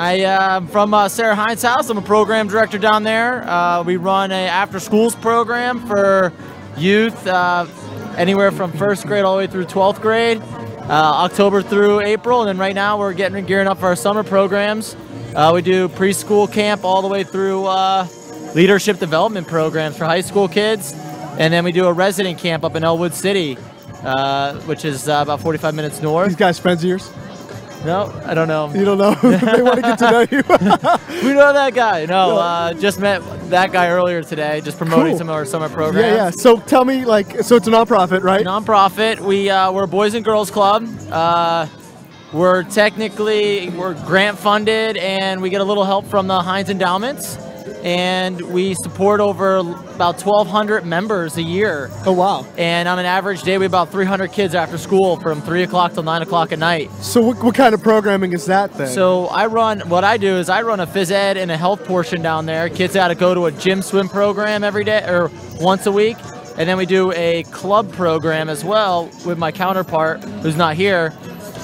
I am from uh, Sarah Heinz House. I'm a program director down there. Uh, we run a after schools program for youth, uh, anywhere from first grade all the way through 12th grade, uh, October through April. And then right now we're getting gearing up for our summer programs. Uh, we do preschool camp all the way through uh, leadership development programs for high school kids. And then we do a resident camp up in Ellwood City, uh, which is uh, about 45 minutes north. These guys friends of yours? No, I don't know. You don't know. they want to get to know you. we know that guy. No, uh, just met that guy earlier today, just promoting Cool. some of our summer programs. yeah, yeah. So tell me, like, so it's a nonprofit, right? Nonprofit. We uh, we're a boys and girls club. Uh, we're technically we're grant funded, and we get a little help from the Heinz Endowments, and we support over about 1,200 members a year. Oh wow. And on an average day, we have about 300 kids after school from three o'clock till nine o'clock at night. So what, what kind of programming is that then? So I run what I do is I run a phys ed and a health portion down there. Kids got to go to a gym swim program every day or once a week, and then we do a club program as well with my counterpart who's not here.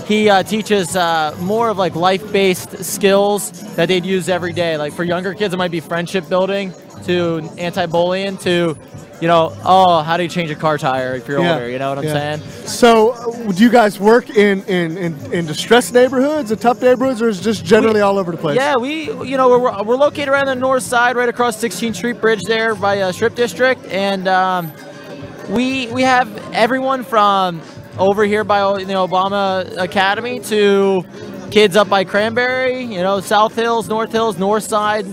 He uh, teaches uh, more of like life-based skills that they'd use every day. Like for younger kids, it might be friendship building to anti-bullying to, you know, oh, how do you change a car tire if you're Yeah, older? You know what I'm yeah. saying? So, uh, do you guys work in, in, in, in distressed neighborhoods, and tough neighborhoods, or is it just generally all over the place? Yeah, we, you know, we're, we're located around the north side, right across 16th Street Bridge there by uh, Strip District, and um, we we have everyone from over here by the Obama Academy to kids up by Cranberry, you know, South Hills, North Hills, North Side.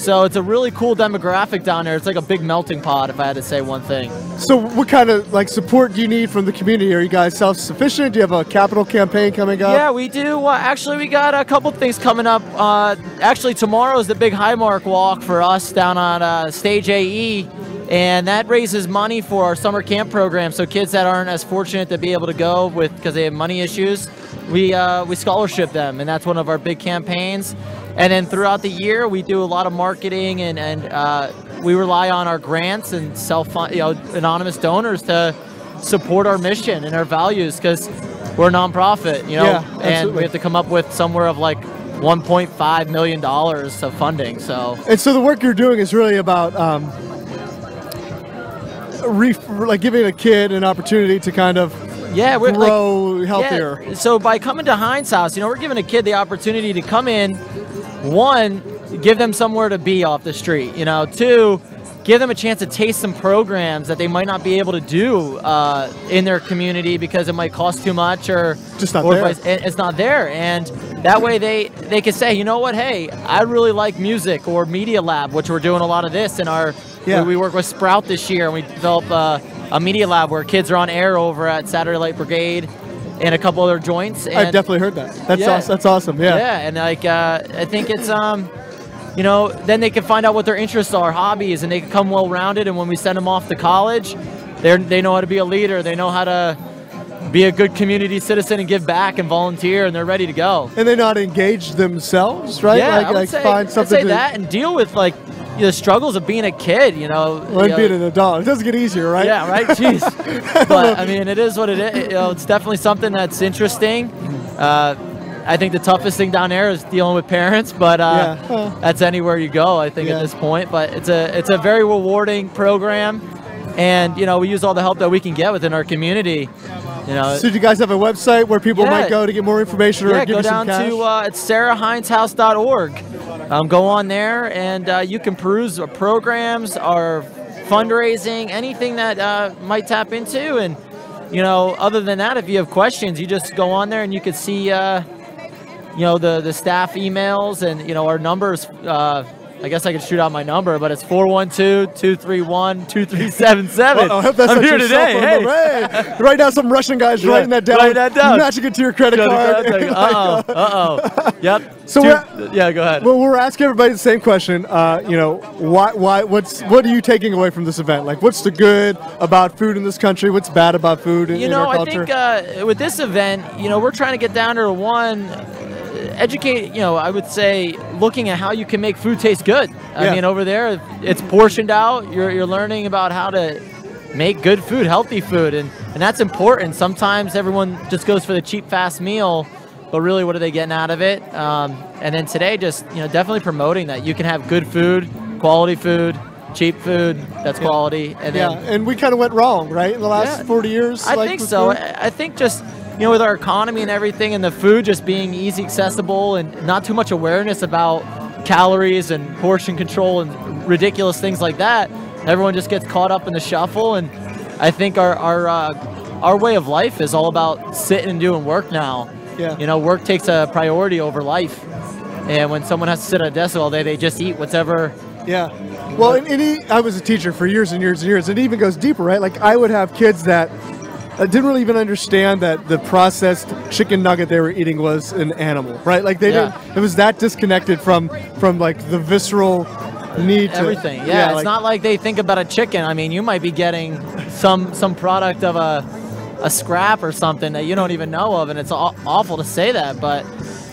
So it's a really cool demographic down there. It's like a big melting pot, if I had to say one thing. So, what kind of like support do you need from the community? Are you guys self-sufficient? Do you have a capital campaign coming up? Yeah, we do. Uh, actually, we got a couple things coming up. Uh, actually, tomorrow is the big Highmark Walk for us down on uh, Stage AE, and that raises money for our summer camp program. So kids that aren't as fortunate to be able to go with because they have money issues, we uh, we scholarship them, and that's one of our big campaigns. And then throughout the year, we do a lot of marketing, and and uh, we rely on our grants and self, you know, anonymous donors to support our mission and our values because we're a nonprofit, you know, Yeah, and absolutely. we have to come up with somewhere of like 1.5 million dollars of funding. So And so the work you're doing is really about um, re- like giving a kid an opportunity to kind of yeah, we're like, grow healthier. Yeah, so by coming to Heinz House, you know, we're giving a kid the opportunity to come in, one, give them somewhere to be off the street. You know, two, give them a chance to taste some programs that they might not be able to do uh, in their community because it might cost too much or Just not or there. it's not there. And that way they they can say, you know what, hey, I really like music or Media Lab, which we're doing a lot of this in our. Yeah. We, we work with Sprout this year, and we develop uh, a Media Lab where kids are on air over at Saturday Light Brigade and a couple other joints. And, I've definitely heard that. That's Yeah. awesome. That's awesome. Yeah. yeah, and like uh, I think it's um, you know, then they can find out what their interests are, hobbies, and they can come well rounded. And when we send them off to college, they they know how to be a leader. They know how to be a good community citizen and give back and volunteer, and they're ready to go. And they know how to engage themselves, right? Yeah, like, I would like say, find I'd say to. that and deal with like the struggles of being a kid. You know, Well, you and being know, an adult, it doesn't get easier, right? Yeah, right. Jeez. but I mean, it is what it is. You know, it's definitely something that's interesting. Uh, I think the toughest thing down there is dealing with parents, but uh, Yeah. Well. that's anywhere you go. I think Yeah. at this point, but it's a it's a very rewarding program, and you know we use all the help that we can get within our community. You know, So, do you guys have a website where people Yeah. might go to get more information or yeah, give go you some down cash? to uh, it's sarahheinzhouse.org. Um, go on there and uh, you can peruse our programs, our fundraising, anything that uh, might tap into. And you know, other than that, if you have questions, you just go on there and you can see, uh, you know, the the staff emails and you know our numbers. Uh, I guess I could shoot out my number, but it's 412-231-2377. Uh-oh, I hope that's I'm here today. Hey. right now, some Russian guys Yeah, writing that down, write that down. matching it to your credit card. Uh oh. Uh oh. Yep. So Two- yeah, go ahead. Well, we're asking everybody the same question. Uh, you know, why, why, what's, what are you taking away from this event? Like, what's the good about food in this country? What's bad about food in, you in know, I think uh, with this event, you know, we're trying to get down to one, educate. You know, I would say looking at how you can make food taste good. I Yeah. mean, over there, it's portioned out. You're you're learning about how to make good food, healthy food, and and that's important. Sometimes everyone just goes for the cheap, fast meal. but really, what are they getting out of it? Um, and then today, just you know, definitely promoting that you can have good food, quality food, cheap food that's quality, and Yeah, then and we kind of went wrong, right? In the last Yeah. 40 years. I like, think so. food? I think just you know with our economy and everything, and the food just being easy accessible, and not too much awareness about calories and portion control and ridiculous things like that. Everyone just gets caught up in the shuffle, and I think our our uh, our way of life is all about sitting and doing work now. Yeah. You know, work takes a priority over life. And when someone has to sit at a desk all day, they just eat whatever. Yeah. Well, and, and he, I was a teacher for years and years and years, and it even goes deeper, right? Like I would have kids that uh, didn't really even understand that the processed chicken nugget they were eating was an animal, right? Like they Yeah. didn't. It was that disconnected from from like the visceral need to everything. Yeah, it's like- not like they think about a chicken. I mean, you might be getting some some product of a a scrap or something that you don't even know of, and it's awful to say that, but.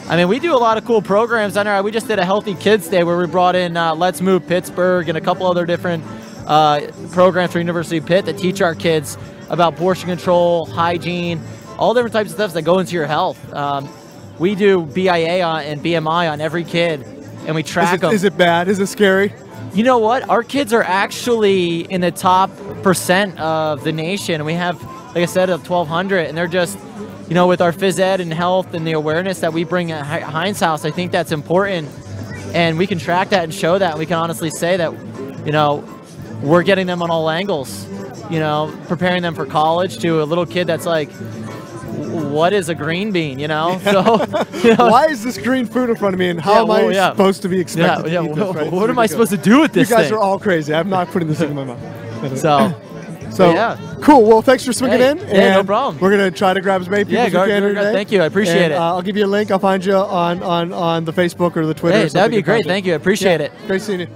I mean, we do a lot of cool programs down there. We just did a Healthy Kids Day where we brought in uh, Let's Move Pittsburgh and a couple other different uh, programs for University of Pitt that teach our kids about portion control, hygiene, all different types of stuff that go into your health. Um, we do BIA on, and BMI on every kid, and we track Is it, them. is it bad? Is it scary? You know what? Our kids are actually in the top percent of the nation. We have, like I said, of 1,200, and they're just, you know, with our phys ed and health and the awareness that we bring at Heinz House, I think that's important. And we can track that and show that. We can honestly say that, you know, we're getting them on all angles. You know, preparing them for college to a little kid that's like, what is a green bean? You know, so you know, Why is this green food in front of me, and how Yeah, am I yeah. supposed to be expected yeah. to eat this? What, Right? what am I supposed to do with this? You guys thing? are all crazy. I'm not putting this thing in my mouth. so So yeah. cool. Well, thanks for swinging Hey, in. yeah, no problem. We're gonna try to grab as many people Yeah, as we can here today. thank you. I appreciate And, it. Uh, I'll give you a link. I'll find you on on on the Facebook or the Twitter. Hey, that'd be great. Thank you. I appreciate Yeah, it. Great seeing you.